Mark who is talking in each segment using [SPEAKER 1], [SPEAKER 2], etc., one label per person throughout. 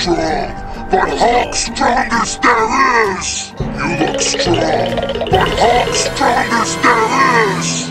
[SPEAKER 1] strong, but Hulk strongest there is! You look strong, but Hulk strongest there is!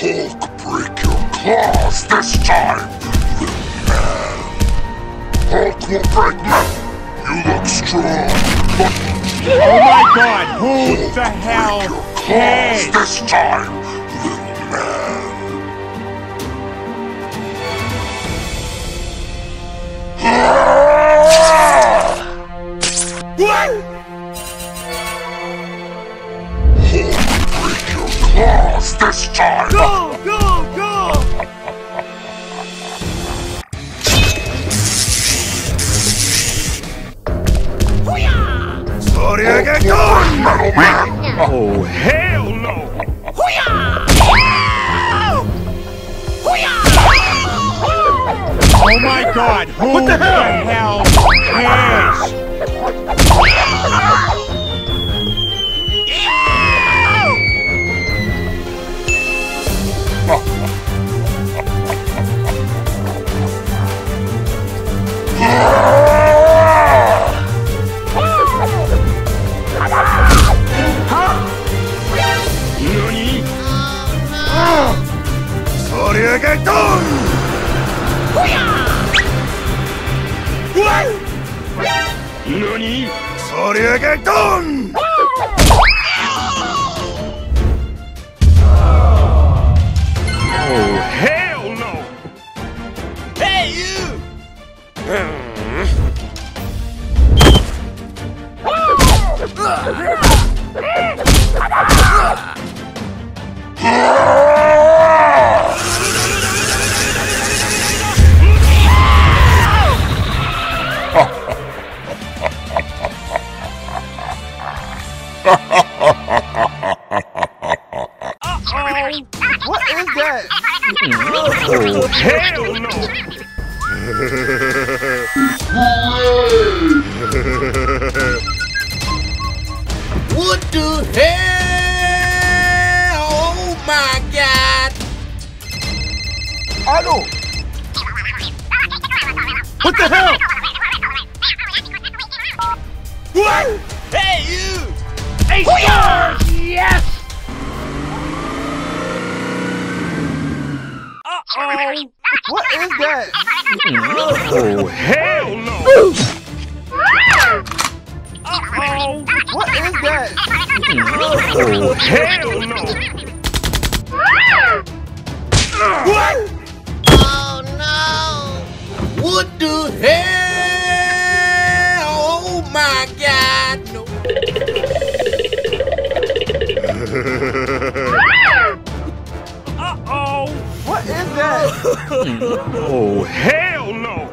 [SPEAKER 1] Hulk, break your claws this time, little man! Hulk will break nothing! You look strong, but
[SPEAKER 2] Oh my god, who
[SPEAKER 1] Hulk
[SPEAKER 2] the hell
[SPEAKER 1] break your claws
[SPEAKER 2] cares?
[SPEAKER 1] this time, time!
[SPEAKER 2] Go, go, go!
[SPEAKER 1] Metal Man!
[SPEAKER 2] Oh, hell no! Oh my god, who
[SPEAKER 3] What the
[SPEAKER 2] hell cares?
[SPEAKER 3] NANI? そ何？そりゃがドン！
[SPEAKER 2] Uh-oh!
[SPEAKER 3] What is that?
[SPEAKER 2] Oh, hell no! Uh-oh!
[SPEAKER 3] What is that?
[SPEAKER 2] Oh, hell no!
[SPEAKER 3] What?
[SPEAKER 4] Oh no! What the hell? Oh my god! No.
[SPEAKER 3] Mm-hmm.
[SPEAKER 2] Oh, hell no!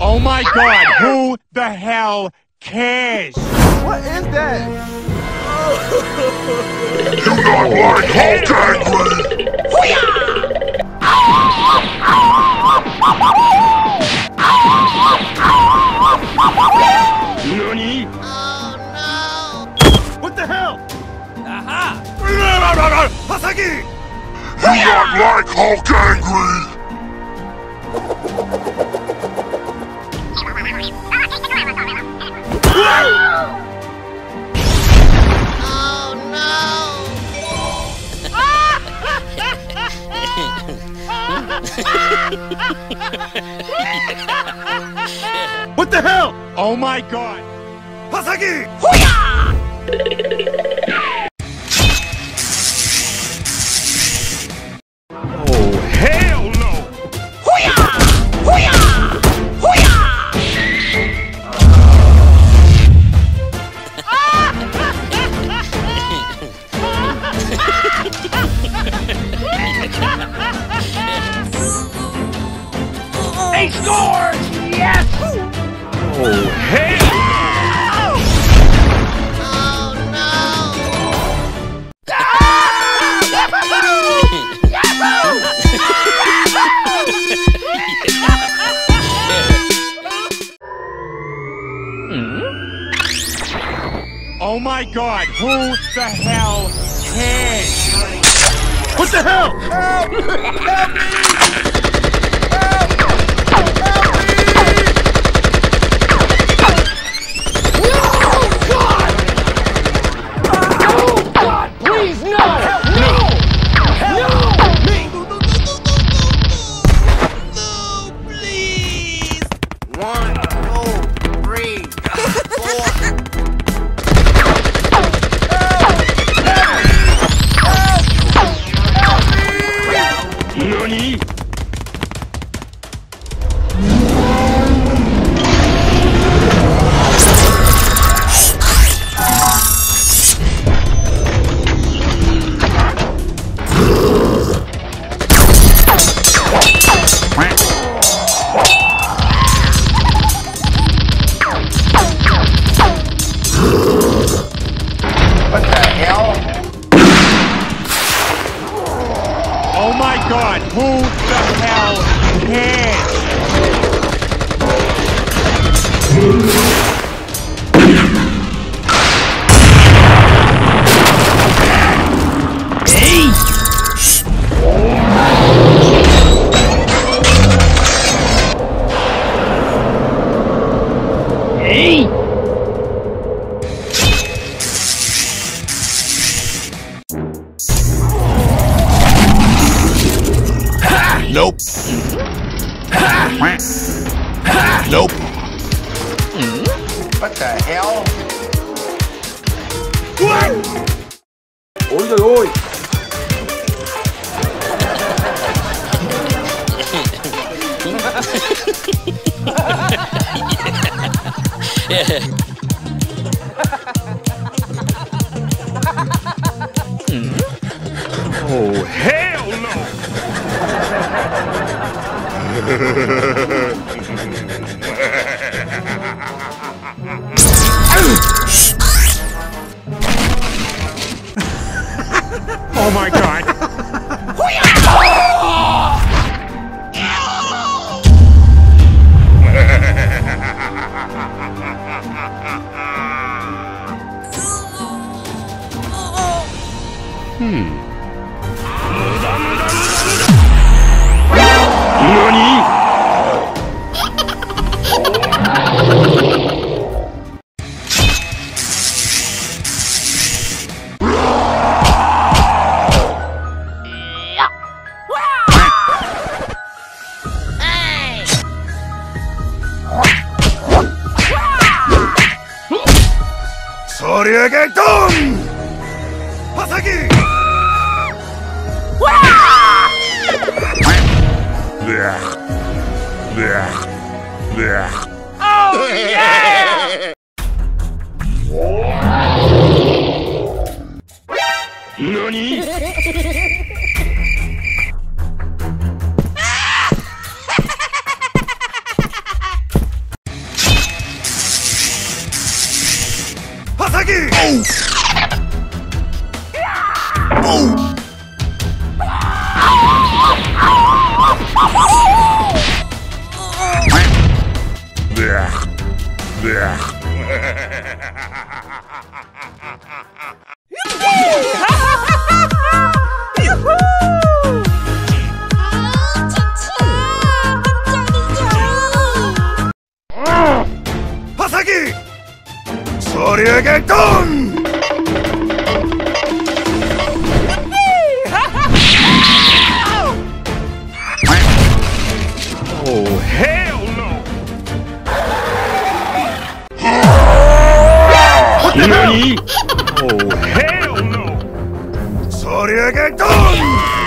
[SPEAKER 2] Oh my god, who the hell cares?
[SPEAKER 3] What is that?
[SPEAKER 1] You not like Hulk angry!
[SPEAKER 3] NANI?
[SPEAKER 4] Oh
[SPEAKER 3] What the hell?
[SPEAKER 4] no! Aha!
[SPEAKER 3] Hasagi!
[SPEAKER 1] You not like Hulk angry!
[SPEAKER 3] What the hell?
[SPEAKER 2] Oh my god!
[SPEAKER 3] Hasagi!
[SPEAKER 2] Oh, god, who the hell cares?
[SPEAKER 3] What the hell?
[SPEAKER 5] ôi trời ơi.
[SPEAKER 1] Oh hell no. Oh my god.
[SPEAKER 2] ハハハハ! help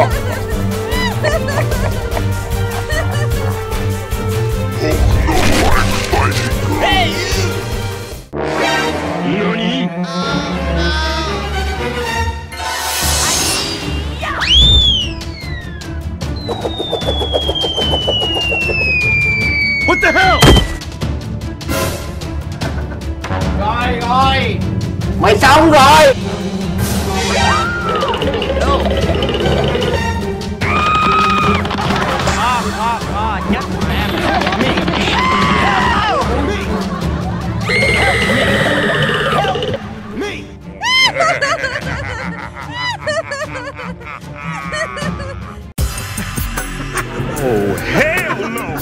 [SPEAKER 1] Oh. oh, hell no!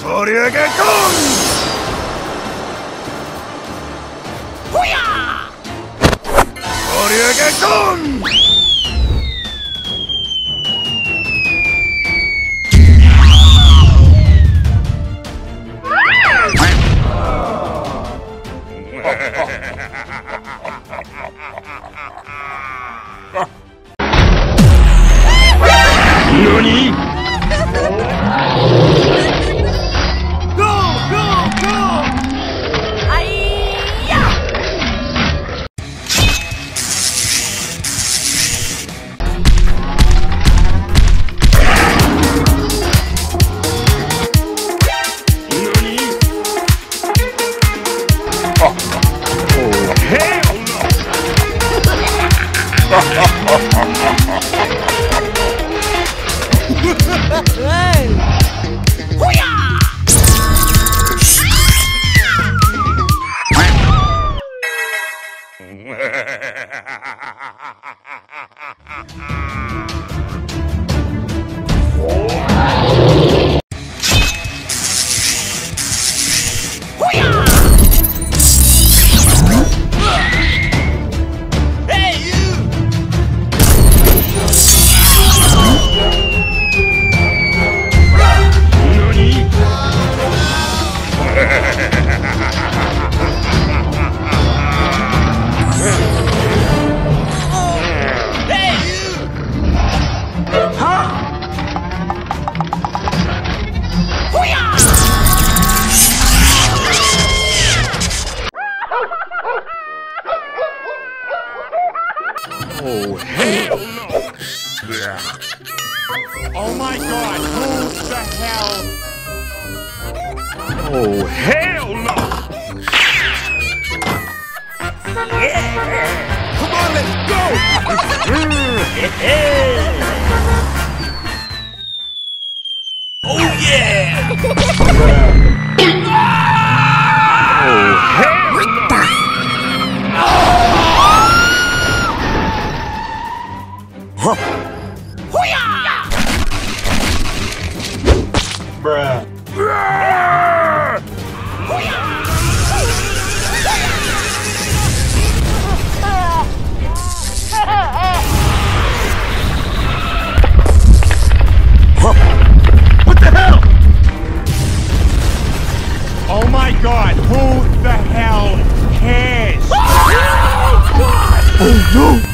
[SPEAKER 2] そりゃがゴン
[SPEAKER 1] ほやそ
[SPEAKER 6] りゃ
[SPEAKER 5] がゴン
[SPEAKER 1] Oh, hell no!
[SPEAKER 2] Yeah! Come on,
[SPEAKER 1] let's go!
[SPEAKER 2] oh, yeah! oh, hell Huh? Hoo-yah! Bruh. Bruh. Oh god, who the hell cares? Oh no!